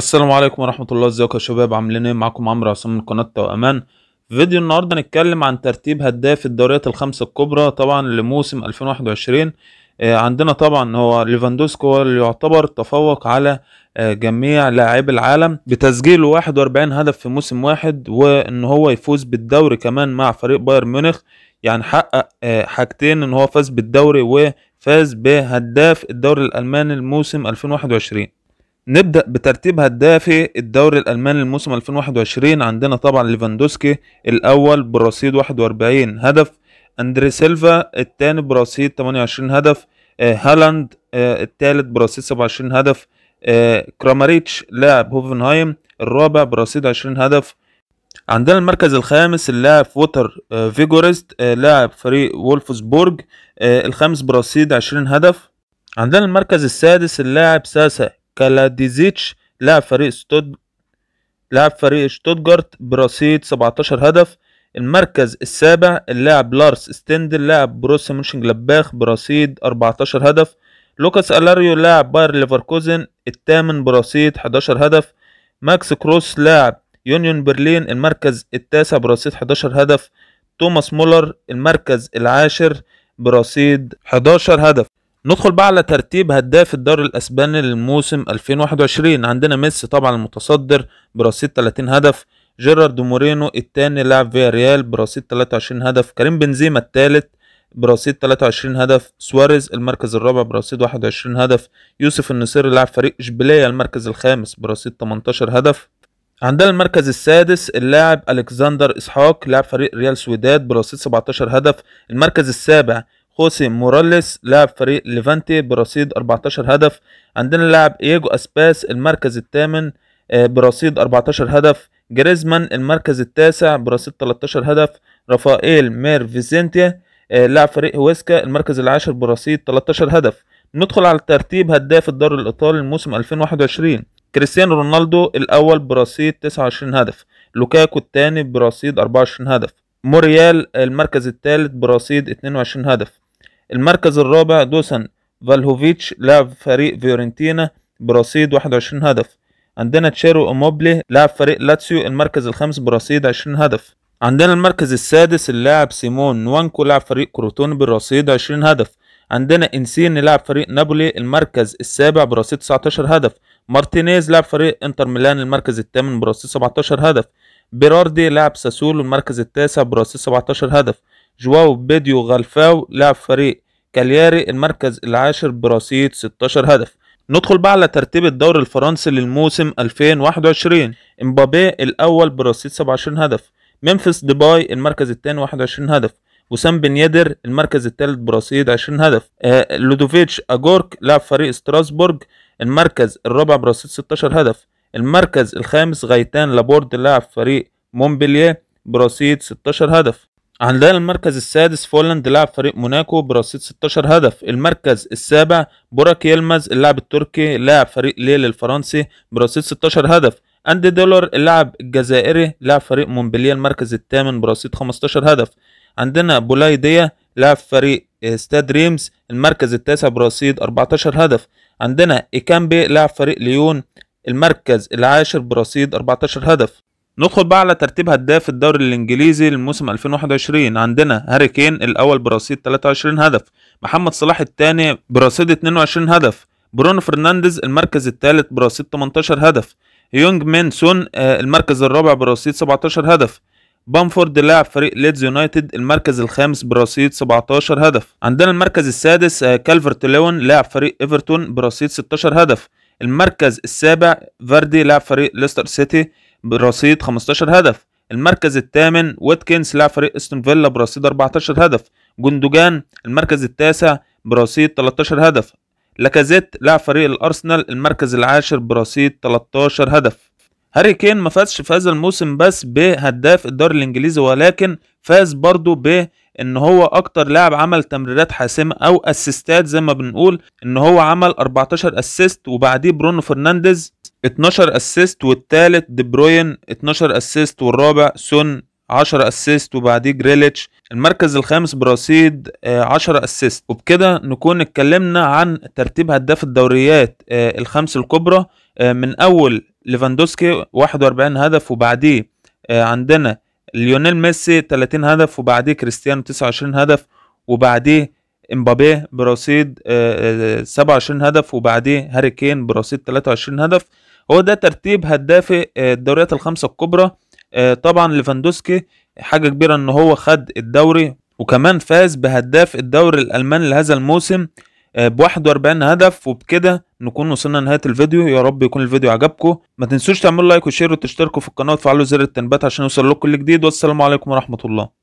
السلام عليكم ورحمة الله. ازيكم يا شباب؟ عاملين إيه؟ معاكم عمرو عصام من قناة توأمان. في فيديو النهاردة هنتكلم عن ترتيب هداف الدوريات الخمسة الكبرى طبعا لموسم 2021 آه، عندنا طبعا هو ليفاندوسكي هو اللي يعتبر تفوق على آه، جميع لاعبي العالم. بتسجيله 41 هدف في موسم واحد وإن هو يفوز بالدوري كمان مع فريق بايرن ميونخ. يعني حقق آه، حاجتين إن هو فاز بالدوري وفاز بهداف الدوري الألماني الموسم 2021 نبدأ بترتيب هدافي الدوري الألماني الموسم 2021 عندنا طبعا ليفاندوسكي الأول برصيد 41 هدف أندري سيلفا الثاني برصيد 28 هدف آه، هالاند آه، الثالث برصيد 27 هدف آه، كراماريتش لاعب هوفنهايم الرابع برصيد 20 هدف. عندنا المركز الخامس اللاعب فوت فيجورست لاعب فريق وولفسبورج الخامس برصيد 20 هدف. عندنا المركز السادس اللاعب ساسا كالاجدزيتش لاعب فريق ستود لاعب فريق شتوتجارت برصيد 17 هدف. المركز السابع اللاعب لارس ستيندل لاعب بروسيا مونشنجلادباخ برصيد 14 هدف. لوكاس ألاريو لاعب باير ليفركوزن الثامن برصيد 11 هدف. ماكس كروس لاعب يونيون برلين المركز التاسع برصيد 11 هدف. توماس مولر المركز العاشر برصيد 11 هدف. ندخل بقى على ترتيب هداف الدوري الأسباني للموسم 2021 عندنا ميسي طبعا المتصدر برصيد 30 هدف جيرارد مورينو الثاني لاعب فياريال برصيد 23 هدف كريم بنزيما الثالث برصيد 23 هدف سواريز المركز الرابع برصيد 21 هدف يوسف النصيري لاعب فريق إشبيلية المركز الخامس برصيد 18 هدف. عندنا المركز السادس اللاعب ألكسندر إسحاق لاعب فريق ريال سوسيداد برصيد 17 هدف. المركز السابع خوسي موراليس لاعب فريق ليفانتي برصيد 14 هدف. عندنا اللاعب إياجو أسباس المركز الثامن آه، برصيد 14 هدف. جريزمان المركز التاسع برصيد 13 هدف. رافائيل مير فيسينتي آه، لاعب فريق هويسكا المركز العاشر برصيد 13 هدف. ندخل على ترتيب هداف الدوري الإيطالي الموسم 2021 كريستيانو رونالدو الأول برصيد 29 هدف. لوكاكو الثاني برصيد 24 هدف. موريال المركز الثالث برصيد 22 هدف. المركز الرابع دوسان فلاهوفيتش لاعب فريق فيورنتينا برصيد 21 هدف. عندنا تشيرو إيموبيلي لاعب فريق لاتسيو المركز الخامس برصيد 20 هدف. عندنا المركز السادس اللاعب سيمون نوانكو لاعب فريق كروتون برصيد 20 هدف. عندنا إنسيني لاعب فريق نابولي المركز السابع برصيد 19 هدف. مارتينيز لاعب فريق إنتر ميلان المركز الثامن برصيد 17 هدف. بيراردي لاعب ساسولو المركز التاسع برصيد 17 هدف. جواو بيدرو غالفاو لاعب فريق كالياري المركز العاشر برصيد 16 هدف. ندخل بقى على ترتيب الدوري الفرنسي للموسم 2021 إمبابي الأول برصيد 27 هدف. ممفيس ديباي المركز الثاني 21 هدف. وسام بن يدر المركز الثالث برصيد 20 هدف. آه لودوفيتش أجورك لاعب فريق ستراسبورج المركز الرابع برصيد 16 هدف. المركز الخامس غيتان لابورد لاعب فريق مونبلييه برصيد 16 هدف. عندنا المركز السادس فولند لاعب فريق موناكو برصيد 16 هدف. المركز السابع بوراك يلمز اللاعب التركي لاعب فريق ليل الفرنسي برصيد 16 هدف. أندي ديلور اللاعب الجزائري لاعب فريق مونبلييه المركز الثامن برصيد 15 هدف. عندنا بولاي ديا لاعب فريق ستاد ريمز المركز التاسع برصيد 14 هدف. عندنا إيكامبي لاعب فريق ليون المركز العاشر برصيد 14 هدف. ندخل بقى على ترتيب هداف الدوري الإنجليزي للموسم 2021 عندنا هاري كين الأول برصيد 23 هدف. محمد صلاح الثاني برصيد 22 هدف. برونو فرنانديز المركز الثالث برصيد 18 هدف. هيونج مين سون آه، المركز الرابع برصيد 17 هدف. بامفورد لاعب فريق ليدز يونايتد المركز الخامس برصيد 17 هدف. عندنا المركز السادس آه، كالفرت لوين لاعب فريق إيفرتون برصيد 16 هدف. المركز السابع فاردي لاعب فريق ليستر سيتي برصيد 15 هدف. المركز الثامن واتكينز لاعب فريق استون فيلا برصيد 14 هدف. جندوجان المركز التاسع برصيد 13 هدف. لاكازيت لاعب فريق الأرسنال المركز العاشر برصيد 13 هدف. هاري كين ما فازش في هذا الموسم بس بهداف الدوري الإنجليزي ولكن فاز برضه ب إن هو أكتر لاعب عمل تمريرات حاسمة أو أسيستات زي ما بنقول إن هو عمل 14 assist وبعديه برونو فرنانديز 12 assist والثالث دي بروين 12 assist والرابع سون 10 assist وبعديه جريليش. المركز الخامس برصيد 10 assist وبكده نكون اتكلمنا عن ترتيب هداف الدوريات آه، الخمس الكبرى آه، من أول ليفاندوسكي 41 هدف وبعديه آه، عندنا ليونيل ميسي 30 هدف وبعديه كريستيانو 29 هدف وبعديه إمبابي برصيد آه، آه، 27 هدف وبعديه هاري كين برصيد 23 هدف. هو ده ترتيب هدافي آه، الدوريات الخمسة الكبرى. آه، طبعا ليفاندوسكي حاجة كبيرة إن هو خد الدوري وكمان فاز بهداف الدوري الألماني لهذا الموسم ب 41 هدف. وبكده نكون وصلنا لنهاية الفيديو. يا رب يكون الفيديو عجبكم. ما تنسوش تعملوا like و share وتشتركوا في القناة وتفعلوا زر التنبيهات عشان يوصل لكم كل جديد. والسلام عليكم ورحمة الله.